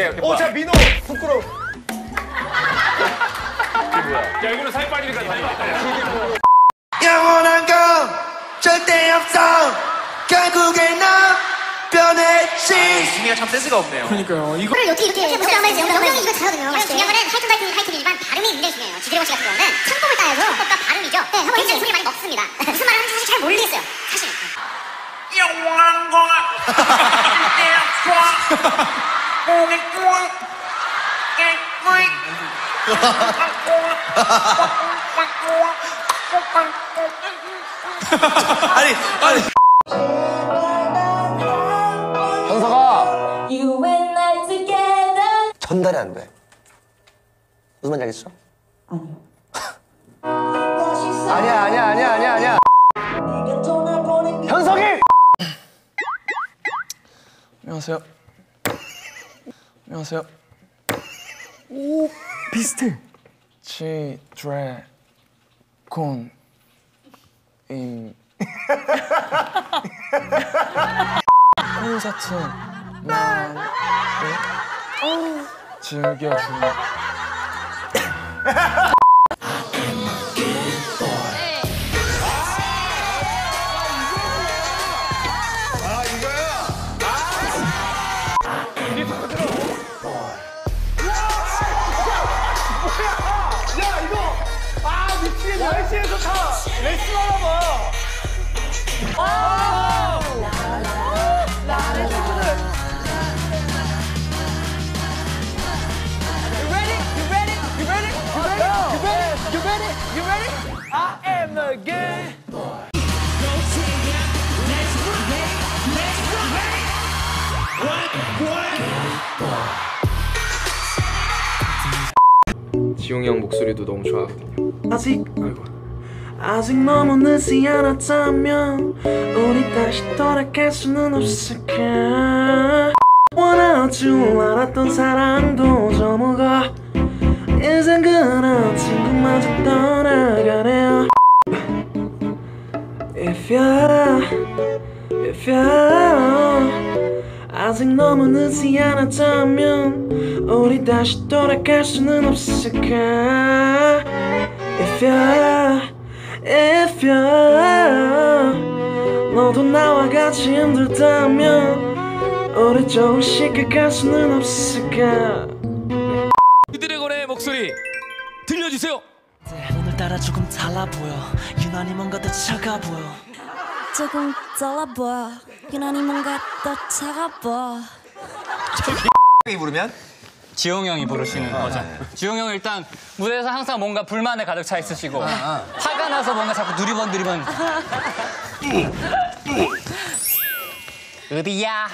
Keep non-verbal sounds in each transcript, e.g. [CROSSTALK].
오케이, 오케이. 어, 자, 민호, 부끄러워. 야, 이거는 살 빠지니까 다행이다. 영원한 건 절대 없어 결국엔 넌 변했지 수미가 참 센스가 없네요. 그러니까요. 이거 이거를 이렇게 이렇게 무슨 영어인지 영어는 이거 잘하거든요. 중요한 거는 하이튼 하이튼이지만 발음이 굉장히 중요해요. 지드래곤 씨 같은 경우는 창법을 따야죠. 창법과 발음이죠. 네, 한번 굉장히 손이 많이 먹습니다. [LAUGHS] 무슨 말 하는지 사실 잘 모르겠어요. 사실. 영원한 건 절대 없어 [LAUGHS] 몸이 [LAUGHS] 꽉 아니, 아니. 현석아. You and I together. 전달이 안 돼. 무슨 말인지 알겠어? [LAUGHS] 아니야, 아니야, 아니야, 아니야, 아니야. 현석이! 안녕하세요. 안녕하세요. 오 비슷해. 지 드래곤 인 콘서트 나를 즐겨주는 다 레슨 하나 봐. 지용이 형 목소리도 너무 좋아하거든요. 아직? 아 직 너무 늦지 않았다면 우리 다시 돌아갈 수는 없을까? 원할 줄 알았던 사랑도 저먹어 인생 그런 친구마저 떠나가네요. If you, if you 아직 너무 늦지 않았다면 우리 다시 돌아갈 수는 없을까? If you, if you 너도 나와 같이 힘들다면 우리 조금씩 갈 수는 없을까 드래곤의 목소리 들려주세요. 오늘따라 조금 달라 보여 유난히 뭔가 더 차가 보여 조금 달라 보여. 유난히 뭔가 더 차가 보여. 부르면? [LAUGHS] 지용 형이 부르시는 거죠. 지용 형은 일단 무대에서 항상 뭔가 불만에 가득 차 있으시고 화가 나서 뭔가 자꾸 누리번 누리번 어디야?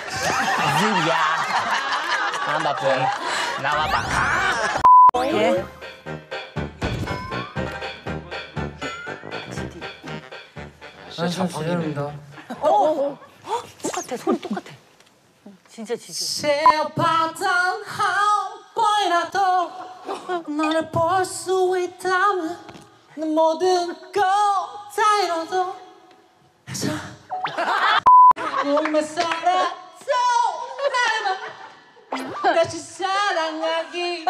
어디야? 아 바쁜 나와봐. 새파던 한번 이라도 너를 볼 수 있다면 내 모든 걸다 잃어도 해서 몸에 살아도 말해봐 다시 사랑하기를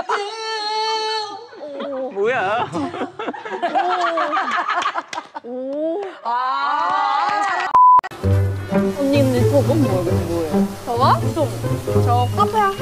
언니 근데 저건 뭐야? 뭐예요? 저거? 저, 저 카페야.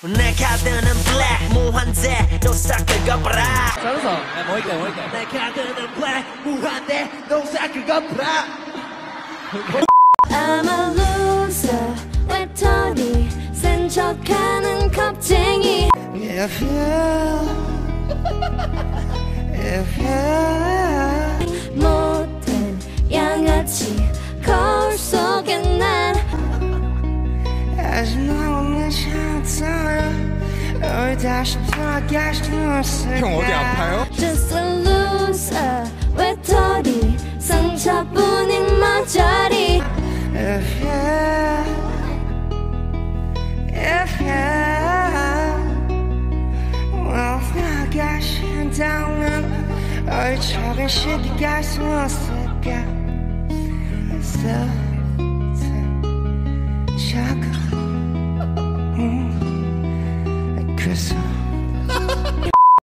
내 카드는 블랙 무한대 너 싹을 거버라 내 카드는 블랙 무한대 너 싹을 거버라 I'm a loser. 외톨이 센 척하는 겁쟁이. If you If you 형 어디 아파요? Just a loser 외톨이 상처뿐인 머저리 If you, if you well, 나가 신다면 얼척은 갈수 없을까